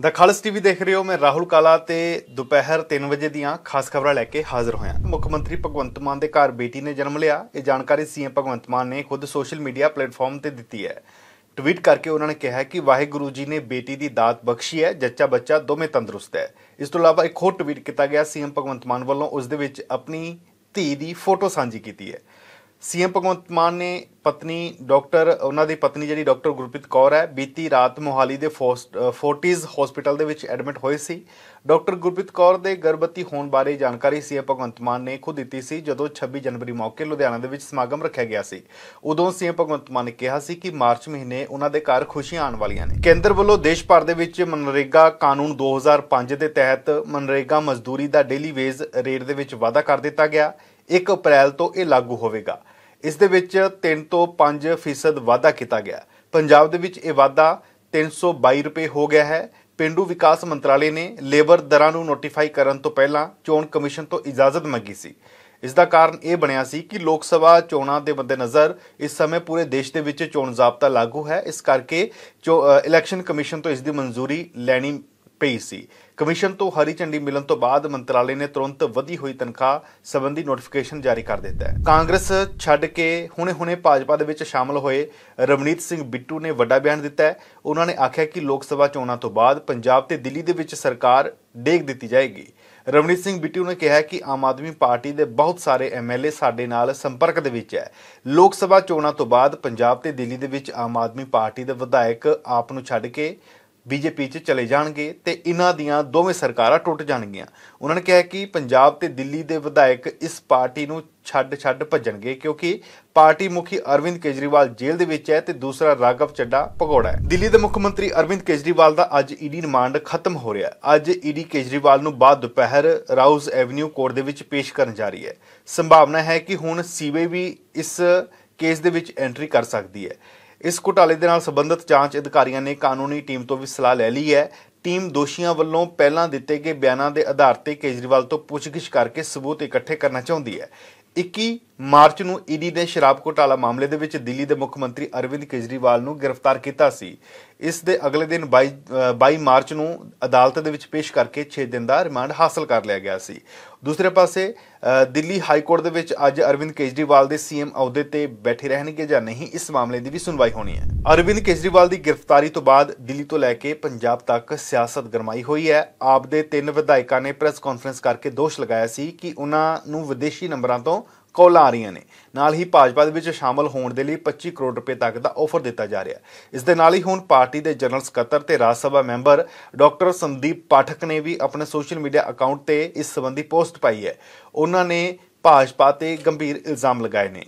ਦਾ ਖਾਲਸ TV ਦੇਖ ਰਹੇ ਹੋ ਮੈਂ ਰਾਹੁਲ ਕਾਲਾ ਤੇ ਦੁਪਹਿਰ 3 ਵਜੇ ਦੀਆਂ ਖਾਸ ਖਬਰਾਂ ਲੈ ਕੇ ਹਾਜ਼ਰ ਹੋਇਆ। ਮੁੱਖ ਮੰਤਰੀ ਭਗਵੰਤ ਮਾਨ ਦੇ ਘਰ ਬੇਟੀ ਨੇ ਜਨਮ ਲਿਆ। ਇਹ ਜਾਣਕਾਰੀ ਸੀਐਮ ਭਗਵੰਤ ਮਾਨ ਨੇ ਖੁਦ ਸੋਸ਼ਲ ਮੀਡੀਆ ਪਲੇਟਫਾਰਮ ਤੇ ਦਿੱਤੀ ਹੈ। ਟਵੀਟ ਕਰਕੇ ਉਹਨਾਂ ਨੇ ਕਿਹਾ ਕਿ ਵਾਹਿਗੁਰੂ ਜੀ ਨੇ ਬੇਟੀ ਦੀ ਦਾਤ ਬਖਸ਼ੀ ਹੈ, ਜੱਚਾ ਬੱਚਾ ਦੋਵੇਂ ਤੰਦਰੁਸਤ ਹੈ। ਇਸ ਤੋਂ ਇਲਾਵਾ ਇੱਕ ਹੋਰ ਟਵੀਟ ਕੀਤਾ ਗਿਆ ਸੀਐਮ ਭਗਵੰਤ ਮਾਨ ਵੱਲੋਂ, ਉਸ ਦੇ ਵਿੱਚ ਆਪਣੀ ਧੀ ਦੀ ਫੋਟੋ ਸਾਂਝੀ ਕੀਤੀ ਹੈ। ਸੀਐਮ ਭਗਵੰਤ ਮਾਨ ਨੇ ਪਤਨੀ ਡਾਕਟਰ ਉਹਨਾਂ ਦੀ ਪਤਨੀ ਜਿਹੜੀ ਡਾਕਟਰ ਗੁਰਪ੍ਰੀਤ ਕੌਰ ਹੈ ਬੀਤੀ ਰਾਤ ਮੋਹਾਲੀ ਦੇ ਫੋਸਟ- ਅ, ਫੋਰਟਿਸ ਹਸਪੀਟਲ ਦੇ ਵਿੱਚ ਐਡਮਿਟ ਹੋਏ ਸੀ। ਡਾਕਟਰ ਗੁਰਪ੍ਰੀਤ ਕੌਰ ਦੇ ਗਰਭਵਤੀ ਹੋਣ ਬਾਰੇ ਜਾਣਕਾਰੀ ਸੀਐਮ ਭਗਵੰਤ ਮਾਨ ਨੇ ਖੁਦ ਦਿੱਤੀ ਸੀ ਜਦੋਂ 26 ਜਨਵਰੀ ਮੌਕੇ ਲੁਧਿਆਣਾ ਦੇ ਵਿੱਚ ਸਮਾਗਮ ਰੱਖਿਆ ਗਿਆ ਸੀ। ਉਦੋਂ ਸੀਐਮ ਭਗਵੰਤ ਮਾਨ ਨੇ ਕਿਹਾ ਸੀ ਕਿ ਮਾਰਚ ਮਹੀਨੇ ਉਹਨਾਂ ਦੇ ਘਰ ਖੁਸ਼ੀਆਂ ਆਉਣ ਵਾਲੀਆਂ ਨੇ। ਕੇਂਦਰ ਵੱਲੋਂ ਦੇਸ਼ ਭਰ ਦੇ ਵਿੱਚ ਮਨਰੇਗਾ ਕਾਨੂੰਨ 2005 ਦੇ ਤਹਿਤ ਮਨਰੇਗਾ ਮਜ਼ਦੂਰੀ ਦਾ ਡੇਲੀ ਵੇਜ ਰੇਟ ਦੇ ਵਿੱਚ ਵਾਧਾ ਕਰ ਦਿੱਤਾ ਗਿਆ। 1 ਅਪ੍ਰੈਲ ਤੋਂ ਇਹ ਲਾਗੂ ਹੋਵੇਗਾ। ਇਸ ਦੇ ਵਿੱਚ 3 ਤੋਂ 5% ਫੀਸਦ ਵਾਧਾ ਕੀਤਾ ਗਿਆ। ਪੰਜਾਬ ਦੇ ਵਿੱਚ ਇਹ ਵਾਧਾ 322 ਰੁਪਏ ਹੋ ਗਿਆ ਹੈ। ਪਿੰਡੂ ਵਿਕਾਸ ਮੰਤਰਾਲੇ ਨੇ ਲੇਬਰ ਦਰਾਂ ਨੂੰ ਨੋਟੀਫਾਈ ਕਰਨ ਤੋਂ ਪਹਿਲਾਂ ਚੋਣ ਕਮਿਸ਼ਨ ਤੋਂ ਇਜਾਜ਼ਤ ਮੰਗੀ ਸੀ। ਇਸ ਦਾ ਕਾਰਨ ਇਹ ਬਣਿਆ ਸੀ ਕਿ ਲੋਕ ਸਭਾ ਚੋਣਾਂ ਦੇ ਮੱਦੇਨਜ਼ਰ ਇਸ ਸਮੇਂ ਪੂਰੇ ਦੇਸ਼ ਦੇ ਵਿੱਚ ਚੋਣ ਜ਼ਾਬਤਾ ਲਾਗੂ ਹੈ। ਇਸ ਕਰਕੇ ਜੋ ਇਲੈਕਸ਼ਨ ਕਮਿਸ਼ਨ ਤੋਂ ਇਸ ਦੀ ਮਨਜ਼ੂਰੀ ਲੈਣੀ ਪਈ ਸੀ। ਕਮਿਸ਼ਨ ਤੋਂ ਹਰੀ ਝੰਡੀ ਮਿਲਣ ਤੋਂ ਬਾਅਦ ਮੰਤਰਾਲੇ ਨੇ ਤੁਰੰਤ ਵਧੀ ਹੋਈ ਤਨਖਾਹ ਸੰਬੰਧੀ ਨੋਟੀਫਿਕੇਸ਼ਨ ਜਾਰੀ ਕਰ ਦਿੱਤਾ ਹੈ। ਕਾਂਗਰਸ ਛੱਡ ਕੇ ਹੁਣੇ-ਹੁਣੇ ਭਾਜਪਾ ਦੇ ਵਿੱਚ ਸ਼ਾਮਲ ਹੋਏ ਰਵਨੀਤ ਸਿੰਘ ਬਿੱਟੂ ਨੇ ਵੱਡਾ ਬਿਆਨ ਦਿੱਤਾ ਹੈ। ਉਹਨਾਂ ਨੇ ਆਖਿਆ ਕਿ ਲੋਕ ਸਭਾ ਚੋਣਾਂ ਤੋਂ ਬਾਅਦ ਪੰਜਾਬ ਤੇ ਦਿੱਲੀ ਦੇ ਵਿੱਚ ਸਰਕਾਰ ਡੇਗ ਦਿੱਤੀ ਜਾਏਗੀ। ਰਵਨੀਤ ਸਿੰਘ ਬਿੱਟੂ ਨੇ ਕਿਹਾ ਕਿ ਆਮ ਆਦਮੀ ਪਾਰਟੀ ਦੇ ਬਹੁਤ ਸਾਰੇ ਐਮਐਲਏ ਸਾਡੇ ਨਾਲ ਸੰਪਰਕ ਦੇ ਵਿੱਚ ਹੈ। ਲੋਕ ਸਭਾ ਚੋਣਾਂ ਤੋਂ ਬਾਅਦ ਪੰਜਾਬ ਤੇ ਦਿੱਲੀ ਦੇ ਵਿੱਚ ਆਮ ਆਦਮੀ ਪਾਰਟੀ ਦੇ ਵਿਧਾਇਕ ਆਪ ਨੂੰ ਛੱਡ ਕੇ ਬੀਜੇਪੀ 'ਚ ਚਲੇ ਜਾਣਗੇ ਤੇ ਇਹਨਾਂ ਦੀਆਂ ਦੋਵੇਂ ਸਰਕਾਰਾਂ ਟੁੱਟ ਜਾਣਗੀਆਂ। ਉਹਨਾਂ ਨੇ ਕਿਹਾ ਕਿ ਪੰਜਾਬ ਤੇ ਦਿੱਲੀ ਦੇ ਵਿਧਾਇਕ ਇਸ ਪਾਰਟੀ ਨੂੰ ਛੱਡ-ਛੱਡ ਭੱਜਣਗੇ ਕਿਉਂਕਿ ਪਾਰਟੀ ਮੁਖੀ ਅਰਵਿੰਦ ਕੇਜਰੀਵਾਲ ਜੇਲ੍ਹ ਦੇ ਵਿੱਚ ਹੈ ਤੇ ਦੂਸਰਾ ਰਾਘਵ ਚੱਡਾ ਭਗੌੜਾ ਹੈ। ਦਿੱਲੀ ਦੇ ਮੁੱਖ ਮੰਤਰੀ ਅਰਵਿੰਦ ਕੇਜਰੀਵਾਲ ਦਾ ਅੱਜ ਈਡੀ ਰਿਮਾਂਡ ਖਤਮ ਹੋ ਰਿਹਾ ਹੈ। ਅੱਜ ਈਡੀ ਕੇਜਰੀਵਾਲ ਨੂੰ ਬਾਅਦ ਦੁਪਹਿਰ ਰਾਉਜ਼ ਐਵਨਿਊ ਕੋਰਟ ਦੇ ਵਿੱਚ ਪੇਸ਼ ਕਰਨ ਜਾ ਰਹੀ ਹੈ। ਸੰਭਾਵਨਾ ਹੈ ਕਿ ਹੁਣ ਸੀਬੀਆਈ ਵੀ ਇਸ ਕੇਸ ਦੇ ਵਿੱਚ ਐਂਟਰੀ ਕਰ ਸਕਦੀ ਹੈ। ਇਸ ਘੁਟਾਲੇ ਦੇ ਨਾਲ ਸੰਬੰਧਿਤ ਜਾਂਚ ਅਧਿਕਾਰੀਆਂ ਨੇ ਕਾਨੂੰਨੀ ਟੀਮ ਤੋਂ ਵੀ ਸਲਾਹ ਲੈ ਲਈ ਹੈ। ਟੀਮ ਦੋਸ਼ੀਆਂ ਵੱਲੋਂ ਪਹਿਲਾਂ ਦਿੱਤੇ ਗਏ ਬਿਆਨਾਂ ਦੇ ਆਧਾਰ ਤੇ ਕੇਜਰੀਵਾਲ ਤੋਂ ਪੁੱਛਗਿੱਛ ਕਰਕੇ ਸਬੂਤ ਇਕੱਠੇ ਕਰਨਾ ਚਾਹੁੰਦੀ ਹੈ। 21 ਮਾਰਚ ਨੂੰ ਈਡੀ ਨੇ ਸ਼ਰਾਬ ਘੁਟਾਲਾ ਮਾਮਲੇ ਦੇ ਵਿੱਚ ਦਿੱਲੀ ਦੇ ਮੁੱਖ ਮੰਤਰੀ ਅਰਵਿੰਦ ਕੇਜਰੀਵਾਲ ਨੂੰ ਗ੍ਰਿਫਤਾਰ ਕੀਤਾ ਸੀ। ਇਸ ਦੇ ਅਗਲੇ ਦਿਨ 22 22 ਮਾਰਚ ਨੂੰ ਅਦਾਲਤ ਦੇ ਵਿੱਚ ਪੇਸ਼ ਕਰਕੇ 6 ਦਿਨ ਦਾ ਰਿਮਾਂਡ ਹਾਸਲ ਕਰ ਲਿਆ ਗਿਆ ਸੀ। ਦੂਸਰੇ ਪਾਸੇ ਦਿੱਲੀ ਹਾਈ ਕੋਰਟ ਦੇ ਵਿੱਚ ਅੱਜ ਅਰਵਿੰਦ ਕੇਜਰੀਵਾਲ ਦੇ ਸੀਐਮ ਅਹੁਦੇ ਤੇ ਬੈਠੇ ਰਹਿਣਗੇ ਜਾਂ ਨਹੀਂ, ਇਸ ਮਾਮਲੇ ਦੀ ਵੀ ਸੁਣਵਾਈ ਹੋਣੀ ਹੈ। ਅਰਵਿੰਦ ਕੇਜਰੀਵਾਲ ਦੀ ਗ੍ਰਿਫਤਾਰੀ ਤੋਂ ਬਾਅਦ ਦਿੱਲੀ ਤੋਂ ਲੈ ਕੇ ਪੰਜਾਬ ਤੱਕ ਸਿਆਸਤ ਗਰਮਾਈ ਹੋਈ ਹੈ। ਆਪ ਦੇ ਤਿੰਨ ਵਿਧਾਇਕਾਂ ਨੇ ਪ੍ਰੈਸ ਕਾਨਫਰੰਸ ਕਰਕੇ ਦੋਸ਼ ਲਗਾਇਆ ਸੀ ਕਿ ਉਹਨਾਂ ਨੂੰ ਵਿਦੇਸ਼ੀ ਨੰਬਰਾਂ ਤੋਂ ਕੌਲਾਂ ਆ ਰਹੀਆਂ ਨੇ। ਨਾਲ ਹੀ ਭਾਜਪਾ ਦੇ ਵਿੱਚ ਸ਼ਾਮਲ ਹੋਣ ਦੇ ਲਈ 25 ਕਰੋੜ ਰੁਪਏ ਤੱਕ ਦਾ ਆਫਰ ਦਿੱਤਾ ਜਾ ਰਿਹਾ ਇਸ ਦੇ ਨਾਲ ਹੀ ਹੁਣ ਪਾਰਟੀ ਦੇ ਜਨਰਲ ਸਕੱਤਰ ਤੇ ਰਾਜ ਸਭਾ ਮੈਂਬਰ ਡਾਕਟਰ ਸੰਦੀਪ ਪਾਠਕ ਨੇ ਵੀ ਆਪਣੇ ਸੋਸ਼ਲ ਮੀਡੀਆ ਅਕਾਊਂਟ ਤੇ ਇਸ ਸੰਬੰਧੀ ਪੋਸਟ ਪਾਈ ਹੈ। ਉਹਨਾਂ ਨੇ ਭਾਜਪਾ ਤੇ ਗੰਭੀਰ ਇਲਜ਼ਾਮ ਲਗਾਏ ਨੇ।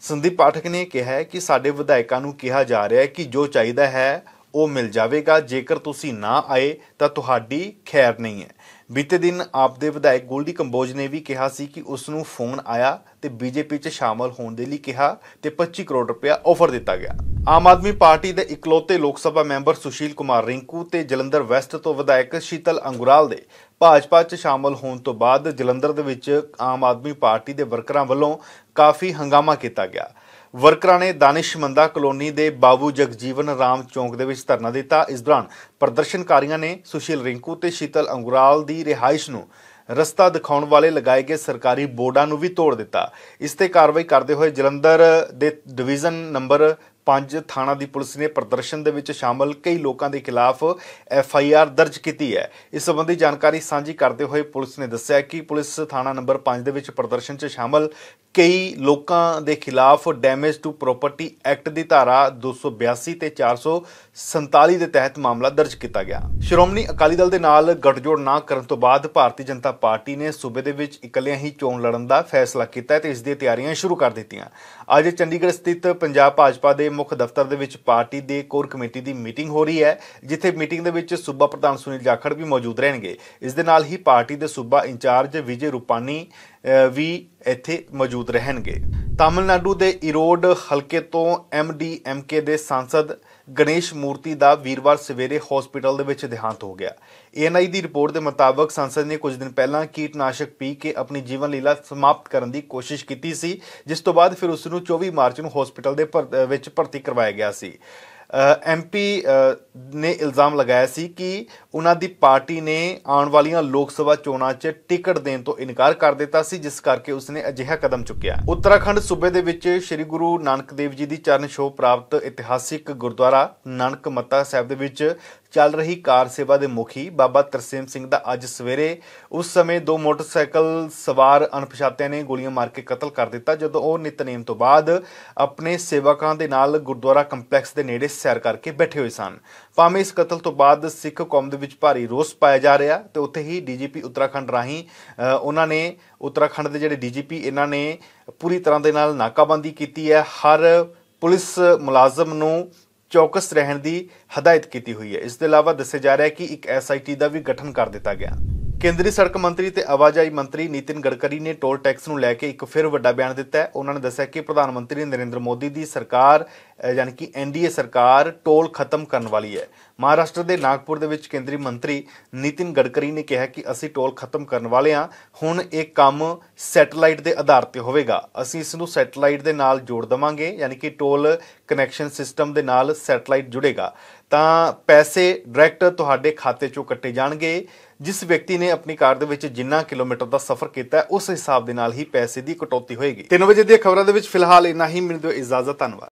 ਸੰਦੀਪ ਪਾਠਕ ਨੇ ਕਿਹਾ ਹੈ ਕਿ ਸਾਡੇ ਵਿਧਾਇਕਾਂ ਨੂੰ ਕਿਹਾ ਜਾ ਰਿਹਾ ਹੈ ਕਿ ਜੋ ਚਾਹੀਦਾ ਹੈ ਉਹ ਮਿਲ ਜਾਵੇਗਾ। ਜੇਕਰ ਤੁਸੀਂ ਨਾ ਆਏ, ਤਾਂ ਤੁਹਾਡੀ ਖੈਰ ਨਹੀਂ ਹੈ। ਬੀਤੇ ਦਿਨ ਆਪ ਦੇ ਵਿਧਾਇਕ ਗੋਲਡੀ ਕੰਬੋਜ ਨੇ ਵੀ ਕਿਹਾ ਸੀ ਕਿ ਉਸ ਨੂੰ ਫੋਨ ਆਇਆ ਤੇ ਬੀਜੇਪੀ 'ਚ ਸ਼ਾਮਲ ਹੋਣ ਦੇ ਲਈ ਕਿਹਾ ਤੇ 25 ਕਰੋੜ ਰੁਪਇਆ ਆਫਰ ਦਿੱਤਾ ਗਿਆ। ਆਮ ਆਦਮੀ ਪਾਰਟੀ ਦੇ ਇਕਲੌਤੇ ਲੋਕ ਸਭਾ ਮੈਂਬਰ ਸੁਸ਼ੀਲ ਕੁਮਾਰ ਰਿੰਕੂ ਤੇ ਜਲੰਧਰ ਵੈਸਟ ਤੋਂ ਵਿਧਾਇਕ ਸ਼ੀਤਲ ਅੰਗੁਰਾਲ ਦੇ ਭਾਜਪਾ 'ਚ ਸ਼ਾਮਲ ਹੋਣ ਤੋਂ ਬਾਅਦ ਜਲੰਧਰ ਦੇ ਵਿੱਚ ਆਮ ਆਦਮੀ ਪਾਰਟੀ ਦੇ ਵਰਕਰਾਂ ਵੱਲੋਂ ਕਾਫੀ ਹੰਗਾਮਾ ਕੀਤਾ ਗਿਆ। ਵਰਕਰਾਂ ਨੇ ਦਾਨਿਸ਼ਮੰਦਾ ਕਲੋਨੀ ਦੇ ਬਾਬੂ ਜਗਜੀਵਨ ਰਾਮ ਚੌਂਕ ਦੇ ਵਿੱਚ ਧਰਨਾ ਦਿੱਤਾ। ਇਸ ਦੌਰਾਨ ਪ੍ਰਦਰਸ਼ਨਕਾਰੀਆਂ ਨੇ ਸੁਸ਼ੀਲ ਰਿੰਕੂ ਤੇ ਸ਼ੀਤਲ ਅੰਗੁਰਾਲ ਦੀ ਰਿਹਾਇਸ਼ ਨੂੰ ਰਸਤਾ ਦਿਖਾਉਣ ਵਾਲੇ ਲਗਾਏ ਗਏ ਸਰਕਾਰੀ ਬੋਰਡਾਂ ਨੂੰ ਵੀ ਤੋੜ ਦਿੱਤਾ। ਇਸ ਤੇ ਕਾਰਵਾਈ ਕਰਦੇ ਹੋਏ ਜਲੰਧਰ ਦੇ ਡਿਵੀਜ਼ਨ ਨੰਬਰ ਪੰਜ ਥਾਣਾ ਦੀ ਪੁਲਿਸ ਨੇ ਪ੍ਰਦਰਸ਼ਨ ਦੇ ਵਿੱਚ ਸ਼ਾਮਲ ਕਈ ਲੋਕਾਂ ਦੇ ਖਿਲਾਫ ਐਫ ਆਈ ਆਰ ਦਰਜ ਕੀਤੀ ਹੈ। ਇਸ ਸੰਬੰਧੀ ਜਾਣਕਾਰੀ ਸਾਂਝੀ ਕਰਦੇ ਹੋਏ ਪੁਲਿਸ ਨੇ ਦੱਸਿਆ ਕਿ ਪੁਲਿਸ ਥਾਣਾ ਨੰਬਰ 5 ਦੇ ਵਿੱਚ ਪ੍ਰਦਰਸ਼ਨ 'ਚ ਸ਼ਾਮਲ ਕਈ ਲੋਕਾਂ ਦੇ ਖਿਲਾਫ ਡੈਮੇਜ ਟੂ ਪ੍ਰਾਪਰਟੀ ਐਕਟ ਦੀ ਧਾਰਾ 282 ਤੇ 447 ਦੇ ਤਹਿਤ ਮਾਮਲਾ ਦਰਜ ਕੀਤਾ ਗਿਆ। ਸ਼੍ਰੋਮਣੀ ਅਕਾਲੀ ਦਲ ਦੇ ਨਾਲ ਗੱਠਜੋੜ ਨਾ ਕਰਨ ਤੋਂ ਬਾਅਦ ਭਾਰਤੀ ਜਨਤਾ ਪਾਰਟੀ ਨੇ ਸੂਬੇ ਦੇ ਵਿੱਚ ਇਕੱਲਿਆਂ ਹੀ ਚੋਣ ਲੜਨ ਦਾ ਫੈਸਲਾ ਕੀਤਾ ਹੈ ਤੇ ਇਸ ਦੀਆਂ ਤਿਆਰੀਆਂ ਸ਼ੁਰੂ ਕਰ ਦਿੱਤੀਆਂ। ਅੱਜ ਚੰਡੀਗੜ੍ਹ ਸਥਿਤ ਪੰਜਾਬ ਭਾਜਪਾ ਦੇ ਮੁੱਖ ਦਫ਼ਤਰ ਦੇ ਵਿੱਚ ਪਾਰਟੀ ਦੇ ਕੋਰ ਕਮੇਟੀ ਦੀ ਮੀਟਿੰਗ ਹੋ ਰਹੀ ਹੈ, ਜਿੱਥੇ ਮੀਟਿੰਗ ਦੇ ਵਿੱਚ ਸੂਬਾ ਪ੍ਰਧਾਨ ਸੁਨੀਲ ਜਾਖੜ ਵੀ ਮੌਜੂਦ ਰਹਿਣਗੇ। ਇਸ ਦੇ ਨਾਲ ਹੀ ਪਾਰਟੀ ਦੇ ਸੂਬਾ ਇੰਚਾਰਜ ਵਿਜੇ ਰੂਪਾਨੀ ਵੀ ਇੱਥੇ ਮੌਜੂਦ ਰਹਿਣਗੇ। ਤਾਮਿਲਨਾਡੂ ਦੇ ਇਰੋਡ ਹਲਕੇ ਤੋਂ ਐਮਡੀਐਮਕੇ ਦੇ ਸਾਂਸਦ ਗਣੇਸ਼ ਮੂਰਤੀ ਦਾ ਵੀਰਵਾਰ ਸਵੇਰੇ ਹਸਪੀਟਲ ਦੇ ਵਿੱਚ ਦੇਹਾਂਤ ਹੋ ਗਿਆ। ਏਐਨਆਈ ਦੀ ਰਿਪੋਰਟ ਦੇ ਮੁਤਾਬਕ ਸੰਸਦ ਨੇ ਕੁਝ ਦਿਨ ਪਹਿਲਾਂ ਕੀਟਨਾਸ਼ਕ ਪੀ ਕੇ ਆਪਣੀ ਜੀਵਨ ਲੀਲਾ ਸਮਾਪਤ ਕਰਨ ਦੀ ਕੋਸ਼ਿਸ਼ ਕੀਤੀ ਸੀ, ਜਿਸ ਤੋਂ ਬਾਅਦ ਫਿਰ ਉਸ ਨੂੰ 24 ਮਾਰਚ ਨੂੰ ਹਸਪੀਟਲ ਦੇ ਭਰ- ਵਿੱਚ ਭਰਤੀ ਕਰਵਾਇਆ ਗਿਆ ਸੀ। ਐਮਪੀ ਨੇ ਇਲਜ਼ਾਮ ਲਗਾਇਆ ਸੀ ਕਿ ਉਹਨਾਂ ਦੀ ਪਾਰਟੀ ਨੇ ਆਉਣ ਵਾਲੀਆਂ ਲੋਕ ਸਭਾ ਚੋਣਾਂ 'ਚ ਟਿਕਟ ਦੇਣ ਤੋਂ ਇਨਕਾਰ ਕਰ ਦਿੱਤਾ ਸੀ, ਜਿਸ ਕਰਕੇ ਉਸਨੇ ਅਜਿਹਾ ਕਦਮ ਚੁੱਕਿਆ। ਉੱਤਰਾਖੰਡ ਸੂਬੇ ਦੇ ਵਿੱਚ ਸ੍ਰੀ ਗੁਰੂ ਨਾਨਕ ਦੇਵ ਜੀ ਦੀ ਚਰਨ ਛੋਹ ਪ੍ਰਾਪਤ ਇਤਿਹਾਸਿਕ ਗੁਰਦੁਆਰਾ ਨਾਨਕ ਮੱਤਾ ਸਾਹਿਬ ਦੇ ਵਿੱਚ ਚੱਲ ਰਹੀ ਕਾਰ ਸੇਵਾ ਦੇ ਮੁਖੀ ਬਾਬਾ ਤਰਸੇਮ ਸਿੰਘ ਦਾ ਅੱਜ ਸਵੇਰੇ ਉਸ ਸਮੇਂ ਦੋ ਮੋਟਰਸਾਈਕਲ ਸਵਾਰ ਅਣਪਛਾਤਿਆਂ ਨੇ ਗੋਲੀਆਂ ਮਾਰ ਕੇ ਕਤਲ ਕਰ ਦਿੱਤਾ, ਜਦੋਂ ਉਹ ਨਿਤਨੇਮ ਤੋਂ ਬਾਅਦ ਆਪਣੇ ਸੇਵਕਾਂ ਦੇ ਨਾਲ ਗੁਰਦੁਆਰਾ ਕੰਪਲੈਕਸ ਦੇ ਨੇੜੇ ਸੈਰ ਕਰਕੇ ਬੈਠੇ ਹੋਏ ਸਨ। ਭਾਵੇਂ ਇਸ ਕਤਲ ਤੋਂ ਬਾਅਦ ਸਿੱਖ ਕੌਮ ਦੇ ਵਿੱਚ ਭਾਰੀ ਰੋਸ ਪਾਇਆ ਜਾ ਰਿਹਾ ਤੇ ਉੱਥੇ ਹੀ ਡੀਜੀਪੀ ਉੱਤਰਾਖੰਡ ਰਾਹੀਂ ਉਹਨਾਂ ਨੇ ਉੱਤਰਾਖੰਡ ਦੇ ਜਿਹੜੇ ਡੀਜੀਪੀ, ਇਹਨਾਂ ਨੇ ਪੂਰੀ ਤਰ੍ਹਾਂ ਦੇ ਨਾਲ ਨਾਕਾਬੰਦੀ ਕੀਤੀ ਹੈ। ਹਰ ਪੁਲਿਸ ਮੁਲਾਜ਼ਮ ਨੂੰ ਚੌਕਸ ਰਹਿਣ ਦੀ ਹਦਾਇਤ ਕੀਤੀ ਹੋਈ ਹੈ। ਇਸ ਦੇ ਇਲਾਵਾ ਦੱਸਿਆ ਜਾ ਰਿਹਾ ਹੈ ਕਿ ਇੱਕ ਐਸਆਈਟੀ ਦਾ ਵੀ ਗਠਨ ਕਰ ਦਿੱਤਾ ਗਿਆ। ਕੇਂਦਰੀ ਸੜਕ ਮੰਤਰੀ ਤੇ ਆਵਾਜਾਈ ਮੰਤਰੀ ਨਿਤਿਨ ਗਡਕਰੀ ਨੇ ਟੋਲ ਟੈਕਸ ਨੂੰ ਲੈ ਕੇ ਇੱਕ ਫਿਰ ਵੱਡਾ ਬਿਆਨ ਦਿੱਤਾ ਹੈ। ਉਹਨਾਂ ਨੇ ਦੱਸਿਆ ਕਿ ਪ੍ਰਧਾਨ ਮੰਤਰੀ ਨਰਿੰਦਰ ਮੋਦੀ ਦੀ ਸਰਕਾਰ ਯਾਨੀ ਕਿ ਐਨਡੀਏ ਸਰਕਾਰ ਟੋਲ ਖਤਮ ਕਰਨ ਵਾਲੀ ਹੈ। ਮਹਾਰਾਸ਼ਟਰ ਦੇ ਨਾਗਪੁਰ ਦੇ ਵਿੱਚ ਕੇਂਦਰੀ ਮੰਤਰੀ ਨਿਤਿਨ ਗਡਕਰੀ ਨੇ ਕਿਹਾ ਕਿ ਅਸੀਂ ਟੋਲ ਖਤਮ ਕਰਨ ਵਾਲੇ ਹਾਂ। ਹੁਣ ਇਹ ਕੰਮ ਸੈਟੇਲਾਈਟ ਦੇ ਆਧਾਰ ਤੇ ਹੋਵੇਗਾ। ਅਸੀਂ ਇਸ ਨੂੰ ਸੈਟੇਲਾਈਟ ਦੇ ਨਾਲ ਜੋੜ ਦਵਾਂਗੇ, ਯਾਨੀ ਕਿ ਟੋਲ ਕਨੈਕਸ਼ਨ ਸਿਸਟਮ ਦੇ ਨਾਲ ਸੈਟੇਲਾਈਟ ਜੁੜੇਗਾ। ਤਾਂ ਪੈਸੇ ਡਾਇਰੈਕਟ ਤੁਹਾਡੇ ਖਾਤੇ ਚੋਂ ਕੱਟੇ ਜਾਣਗੇ। ਜਿਸ ਵਿਅਕਤੀ ਨੇ ਆਪਣੀ ਕਾਰ ਦੇ ਵਿੱਚ ਜਿੰਨਾ ਕਿਲੋਮੀਟਰ ਦਾ ਸਫ਼ਰ ਕੀਤਾ, ਉਸ ਹਿਸਾਬ ਦੇ ਨਾਲ ਹੀ ਪੈਸੇ ਦੀ ਕਟੌਤੀ ਹੋਏਗੀ। 3 ਵਜੇ ਦੀਆਂ ਖਬਰਾਂ ਦੇ ਵਿੱਚ ਫਿਲਹਾਲ ਇੰਨਾ ਹੀ। ਮੈਨੂੰ ਦਿਓ ਇਜਾਜ਼ਤ, ਧੰਨਵਾਦ।